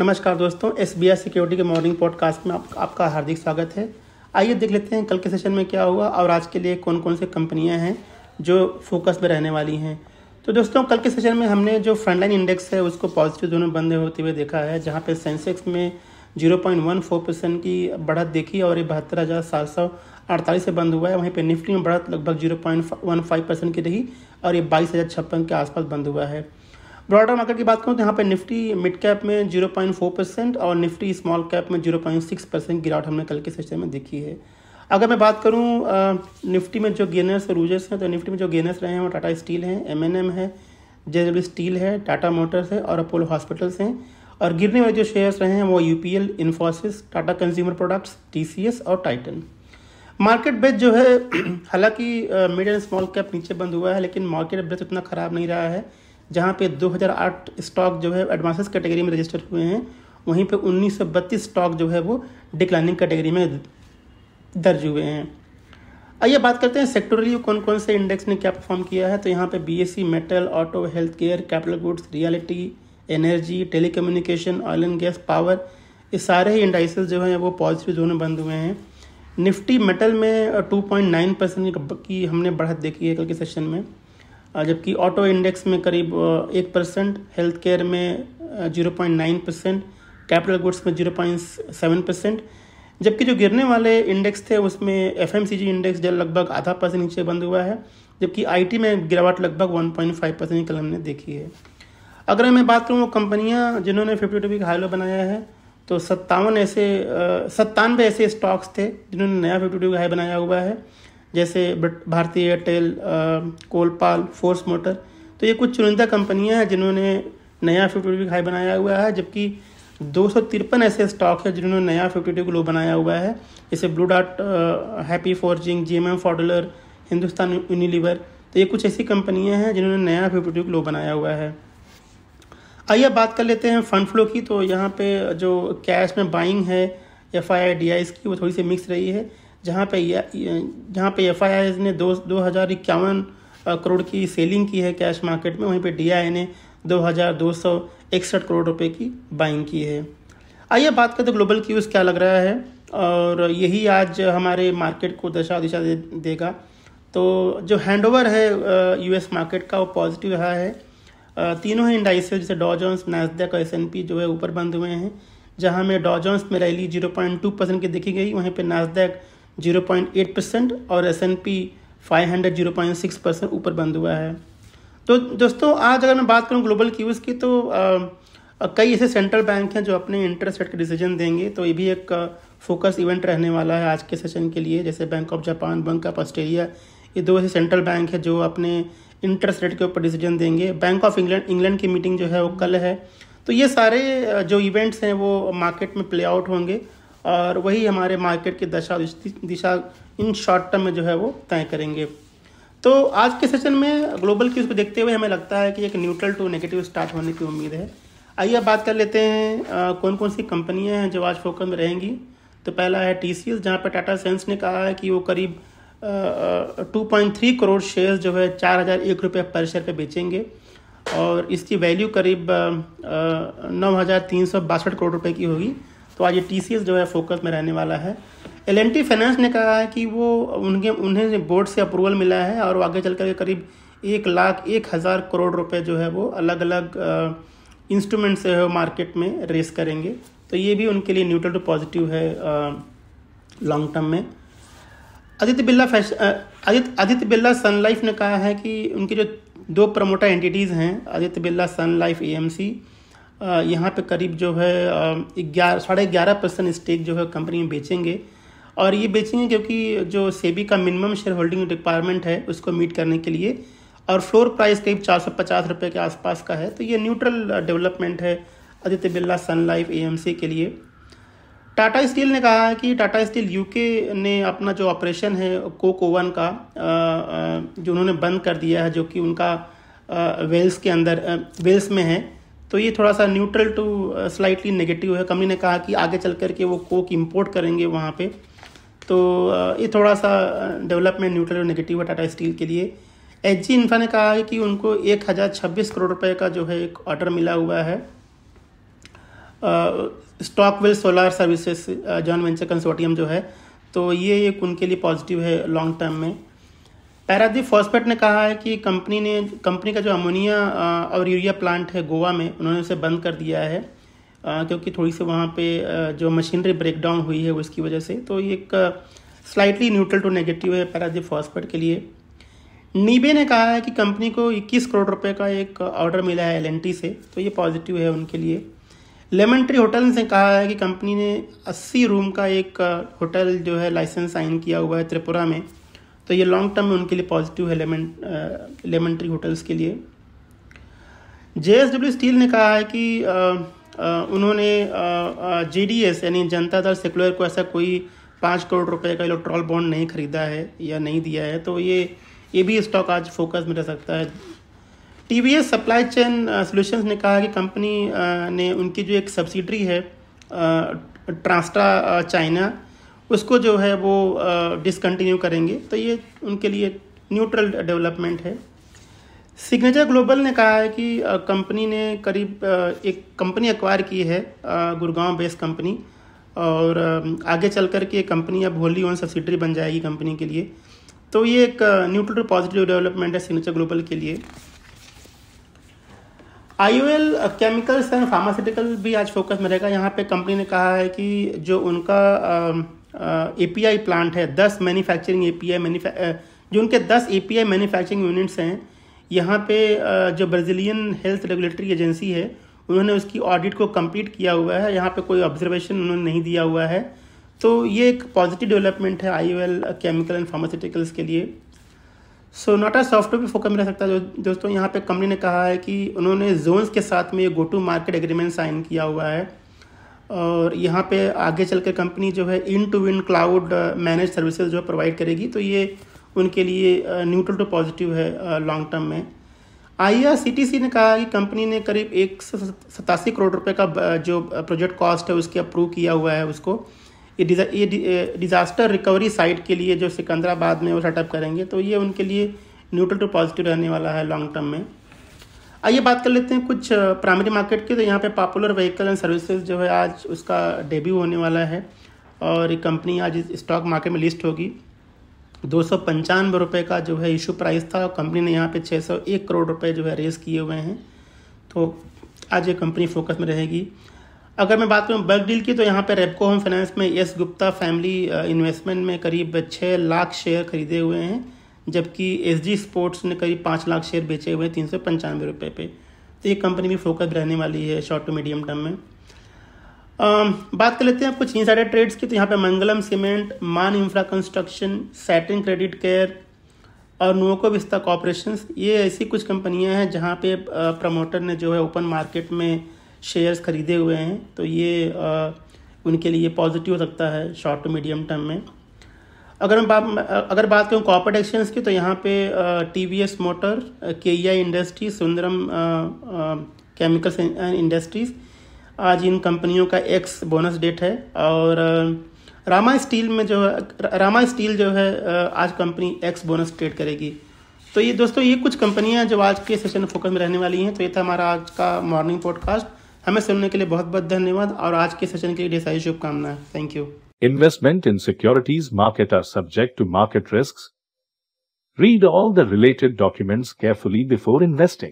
नमस्कार दोस्तों S B I security के मॉर्निंग पॉडकास्ट में आप, आपका हार्दिक स्वागत है। आइए देख लेते हैं कल के सेशन में क्या हुआ और आज के लिए कौन कौन से कंपनियाँ हैं जो फोकस में रहने वाली हैं। तो दोस्तों कल के सेशन में हमने जो फ्रंटलाइन इंडेक्स है उसको पॉजिटिव दोनों बंद होते हुए देखा है जहाँ पर सेंसेक्स में 0.14 परसेंट की बढ़त देखी और ये बहत्तर हज़ार सात सौ अड़तालीस से बंद हुआ है। वहीं पे निफ्टी में बढ़त लगभग 0.15 परसेंट की रही और ये बाईस हज़ार छप्पन के आसपास बंद हुआ है। ब्रॉडर मार्केट की बात करूँ तो यहाँ पे निफ्टी मिड कैप में 0.4 परसेंट और निफ्टी स्मॉल कैप में 0.6 परसेंट गिरावट हमने कल के सेशन में देखी है। अगर मैं बात करूँ निफ्टी में जो गेनर्स और लूजर्स हैं तो निफ्टी में जो गेनर्स रहे हैं वो टाटा स्टील हैं एम एन एम है जे डब्ल्यू स्टील है, टाटा मोटर्स है और अपोलो हॉस्पिटल्स हैं। और गिरने वाले जो शेयर्स रहे हैं वो U P L Infosys Tata Consumer Products T C S और टाइटन मार्केट बेच जो है, हालाँकि मिड एंड स्मॉल कैप नीचे बंद हुआ है, लेकिन मार्केट बेच उतना ख़राब नहीं रहा है। जहाँ पे 2008 स्टॉक जो है एडवांसेस कैटेगरी में रजिस्टर हुए हैं, वहीं पे 1932 स्टॉक जो है वो डिक्लाइनिंग कैटेगरी में दर्ज हुए हैं। आइए बात करते हैं सेक्टोरली कौन कौन से इंडेक्स ने क्या परफॉर्म किया है। तो यहाँ पे BSE metal auto health care capital goods reality energy telecommunication oil and gas power ये सारे ही इंडाइसेस जो हैं वो पॉजिटिव जोन में बंद हुए हैं। निफ्टी मेटल में 2.9 परसेंट की हमने बढ़त देखी है कल के सेशन में। जबकि ऑटो इंडेक्स में करीब एक परसेंट हेल्थ केयर में zero point nine percent, capital goods में ज़ीरो पॉइंट सेवन परसेंट। जबकि जो गिरने वाले इंडेक्स थे, उसमें एफएमसीजी इंडेक्स जो लगभग आधा परसेंट नीचे बंद हुआ है, जबकि आईटी में गिरावट लगभग 1.5 परसेंट कल हमने देखी है। अगर मैं बात करूँ वो कंपनियाँ जिन्होंने फिफ्टी टू वीक हाईलो बनाया है तो सत्तावन ऐसे सत्तानवे ऐसे स्टॉक्स थे जिन्होंने नया फिफ्टी टू हाई बनाया हुआ है। जैसे भारतीय एयरटेल कोलपाल फोर्स मोटर तो ये कुछ चुनिंदा कंपनियाँ हैं जिन्होंने नया फिफ्टी टू हाई बनाया हुआ है, जबकि दो सौ तिरपन ऐसे स्टॉक है जिन्होंने नया फिफ्टी टू लो बनाया हुआ है। जैसे Blue dot Happy Forging G M M Pfaudler Hindustan Unilever तो ये कुछ ऐसी कंपनियाँ हैं जिन्होंने नया फिफ्टी टू लो बनाया हुआ है। आइए बात कर लेते हैं फंड फ्लो की तो यहाँ पे जो कैश में बाइंग है F I I D I की, वो थोड़ी सी मिक्स रही है। जहाँ पे जहाँ पे एफ़ ने दो दो हज़ार इक्यावन करोड़ की सेलिंग की है कैश मार्केट में वहीं पे डी ने दो हज़ार दो सौ इकसठ करोड़ रुपए की बाइंग की है। आइए बात करते ग्लोबल क्यूज़ क्या लग रहा है? और यही आज हमारे मार्केट को दशा दिशा दे, देगा। तो जो हैंडओवर है यूएस मार्केट का वो पॉजिटिव रहा है। तीनों ही इंडाइस जैसे डॉ जॉन्स नैसडेक और एस जो है ऊपर बंद हुए हैं। जहाँ में डॉ जॉन्स में रैली 0.2 परसेंट की देखी गई वहीं पे नैसडेक 0.8 परसेंट और S and P five hundred zero point six percent ऊपर बंद हुआ है। तो दोस्तों आज अगर मैं बात करूँ ग्लोबल क्यूज़ की तो आ, कई ऐसे सेंट्रल बैंक हैं जो अपने इंटरेस्ट रेट के डिसीज़न देंगे तो ये भी एक फोकस इवेंट रहने वाला है आज के सेशन के लिए। जैसे Bank of Japan Bank of Australia ये दो ऐसे सेंट्रल बैंक है जो अपने इंटरेस्ट रेट के ऊपर डिसीज़न देंगे। बैंक ऑफ़ इंग्लैंड इंग्लैंड की मीटिंग जो है वो कल है। तो ये सारे जो इवेंट्स हैं वो मार्केट में प्ले आउट होंगे। और वही हमारे मार्केट की दशा दिशा इन शॉर्ट टर्म में जो है वो तय करेंगे। तो आज के सेशन में ग्लोबल की उसको देखते हुए हमें लगता है कि एक न्यूट्रल टू नेगेटिव स्टार्ट होने की उम्मीद है। आइए अब बात कर लेते हैं कौन कौन सी कंपनियाँ हैं जो आज फोकस में रहेंगी। तो पहला है टी सी एस जहाँ पर टाटा सेंस ने कहा है कि वो करीब two point three crore share जो है चार हज़ार एक रुपये पर शेयर पे बेचेंगे। और इसकी वैल्यू करीब नौ हज़ार तीन सौ बासठ करोड़ रुपए की होगी। तो आज ये TCS जो है फोकस में रहने वाला है। एल फाइनेंस ने कहा है कि वो उनके, उन्हें बोर्ड से अप्रूवल मिला है और आगे चल कर करीब एक लाख, एक हज़ार करोड़ रुपए जो है वो अलग अलग इंस्ट्रूमेंट है मार्केट में रेस करेंगे। तो ये भी उनके लिए न्यूट्रल टू पॉजिटिव है लॉन्ग टर्म में। आदित्य बिरला आदित्य आदित्य बिरला सन लाइफ ने कहा है कि उनकी जो दो प्रमोटर एंटिटीज़ हैं, Aditya Birla sun life A यहाँ पे करीब जो है ग्यारह, साढ़े ग्यारह परसेंट स्टेक जो है कंपनी में बेचेंगे। और ये बेचेंगे क्योंकि जो सेबी का मिनिमम शेयर होल्डिंग रिक्वायरमेंट है, उसको मीट करने के लिए। और फ्लोर प्राइस करीब चार सौ पचास रुपये के आसपास का है। तो ये न्यूट्रल डेवलपमेंट है Aditya Birla sun life A के लिए। टाटा स्टील ने कहा है कि टाटा स्टील यूके ने अपना जो ऑपरेशन है कोक ओवन का जो उन्होंने बंद कर दिया है, जो कि उनका वेल्स के अंदर वेल्स में है। तो ये थोड़ा सा न्यूट्रल टू स्लाइटली नेगेटिव है। कंपनी ने कहा कि आगे चल कर के वो कोक इम्पोर्ट करेंगे वहाँ पे। तो uh, ये थोड़ा सा डेवलपमेंट न्यूट्रल और नेगेटिव है टाटा स्टील के लिए। एच जी इन्फा ने कहा है कि उनको एक हज़ार छब्बीस करोड़ रुपए का जो है एक ऑर्डर मिला हुआ है। Stockwell solar services joint venture consortium जो है। तो ये एक उनके लिए पॉजिटिव है लॉन्ग टर्म में। पैरादीप फॉस्फेट ने कहा है कि कंपनी ने, कंपनी का जो अमोनिया और यूरिया प्लांट है गोवा में, उन्होंने उसे बंद कर दिया है क्योंकि थोड़ी सी वहाँ पे जो मशीनरी ब्रेकडाउन हुई है उसकी वजह से। तो ये एक स्लाइटली न्यूट्रल टू नेगेटिव है पैरादीप फॉस्फेट के लिए। नीबे ने कहा है कि कंपनी को 21 करोड़ रुपए का एक ऑर्डर मिला है एलएनटी से तो ये पॉजिटिव है उनके लिए। लेमन ट्री होटल ने कहा है कि कंपनी ने 80 रूम का एक होटल जो है लाइसेंस साइन किया हुआ है त्रिपुरा में। तो ये लॉन्ग टर्म में उनके लिए पॉजिटिव है लेमन लेमन होटल्स के लिए। जे स्टील ने कहा है कि आ, आ, उन्होंने जे डी एस यानी जनता दल सेकुलर को ऐसा कोई पाँच करोड़ रुपए का इलेक्ट्रॉल बॉन्ड नहीं खरीदा है या नहीं दिया है तो ये ये भी स्टॉक आज फोकस में रह सकता है। T V S supply chain solutions ने कहा कि कंपनी ने उनकी जो एक सब्सिडरी है ट्रांसटा चाइना उसको जो है वो डिसकंटिन्यू करेंगे। तो ये उनके लिए न्यूट्रल डेवलपमेंट है। सिग्नेचर ग्लोबल ने कहा है कि कंपनी ने करीब एक कंपनी एक्वायर की है गुड़गांव बेस्ड कंपनी और आगे चल कर के कंपनी अब होली ओन सब्सिडरी बन जाएगी कंपनी के लिए। तो ये एक न्यूट्रल पॉजिटिव डेवलपमेंट है सिग्नेचर ग्लोबल के लिए। आईओएल केमिकल्स एंड फार्मास्यूटिकल भी आज फोकस में रहेगा। यहाँ पे कंपनी ने कहा है कि जो उनका एपीआई प्लांट है, दस मैन्युफैक्चरिंग एपीआई जो उनके दस एपीआई मैन्युफैक्चरिंग यूनिट्स हैं, यहाँ पे जो ब्राज़ीलियन हेल्थ रेगुलेटरी एजेंसी है, उन्होंने उसकी ऑडिट को कंप्लीट किया हुआ है, यहाँ पे कोई ऑब्जर्वेशन उन्होंने नहीं दिया हुआ है। तो ये एक पॉजिटिव डेवलपमेंट है आई केमिकल एंड फार्मास्यूटिकल्स के लिए। सो नोटा सॉफ्टवेयर भी फोकस रह सकता है दोस्तों, यहाँ पे कंपनी ने कहा है कि उन्होंने जोन्स के साथ में ये go to market agreement sign किया हुआ है। और यहाँ पे आगे चलकर कंपनी जो है in to win cloud manage services जो प्रोवाइड करेगी तो ये उनके लिए न्यूट्रल टू पॉजिटिव है लॉन्ग टर्म में। I R C T C ने कहा कि कंपनी ने करीब एक सतासी करोड़ रुपए का जो प्रोजेक्ट कॉस्ट है उसके अप्रूव किया हुआ है उसको। ये ये डिज़ास्टर रिकवरी साइट के लिए जो सिकंदराबाद में वो सेटअप करेंगे तो ये उनके लिए न्यूट्रल टू पॉजिटिव रहने वाला है लॉन्ग टर्म में। आइए बात कर लेते हैं कुछ प्राइमरी मार्केट की। तो यहाँ पे पॉपुलर व्हीकल एंड सर्विसेज़ जो है आज उसका डेब्यू होने वाला है। और ये कंपनी आज स्टॉक मार्केट में लिस्ट होगी। दो सौ पंचानवे रुपये का जो है इशू प्राइस था। और कंपनी ने यहाँ पे छः सौ एक करोड़ रुपए जो है रेस किए हुए हैं। तो आज ये कंपनी फोकस में रहेगी। अगर मैं बात करूँ बल्क डील की तो यहाँ पे रेपको होम फाइनेंस में यस गुप्ता फैमिली इन्वेस्टमेंट में करीब छः लाख शेयर खरीदे हुए हैं। जबकि एस जी स्पोर्ट्स ने करीब पाँच लाख शेयर बेचे हुए हैं तीन सौ पंचानवे रुपये पे। तो ये कंपनी भी फोकस रहने वाली है शॉर्ट टू मीडियम टर्म में। आ, बात कर लेते हैं कुछ इनसाइडर ट्रेड्स की। तो यहाँ पे Mangalam cement man infra construction satin credit care और नोको विस्ता कॉपरेशन ये ऐसी कुछ कंपनियाँ हैं जहाँ पे प्रमोटर ने जो है ओपन मार्केट में शेयर्स खरीदे हुए हैं। तो ये आ, उनके लिए पॉजिटिव हो सकता है शॉर्ट टू मीडियम टर्म में। अगर हम बात अगर बात करूँ कॉपर्ट एक्सचेंज की तो यहाँ पे T V S motor K E I industries Sundaram chemicals and industries आज इन कंपनियों का एक्स बोनस डेट है। और रामा स्टील में जो है रामा स्टील जो है आज कंपनी एक्स बोनस ट्रेड करेगी। तो ये दोस्तों, ये कुछ कंपनियाँ जो आज के सेशन फोकस में रहने वाली हैं। तो ये था हमारा आज का मॉर्निंग पॉडकास्ट हमें सुनने के लिए बहुत बहुत धन्यवाद। और आज के सेशन के लिए ढेर सारी शुभकामनाएँ। Thank you Investment in securities market are subject to market risks. Read all the related documents carefully before investing.